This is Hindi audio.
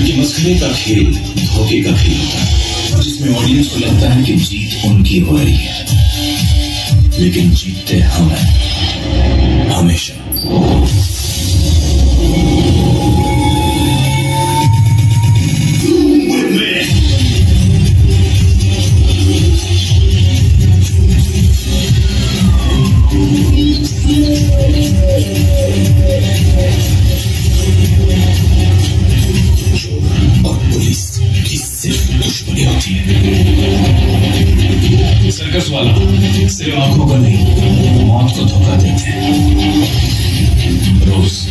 पिछड़े का खेल धोखे का खेल होता है। जिसमें ऑडियंस को लगता है कि जीत उनकी हो रही है। लेकिन जीतते हम हैं हमेशा। सर्कस वाला। सिर्फ़ आँखों को नहीं मौत को धोखा देते हैं रोज।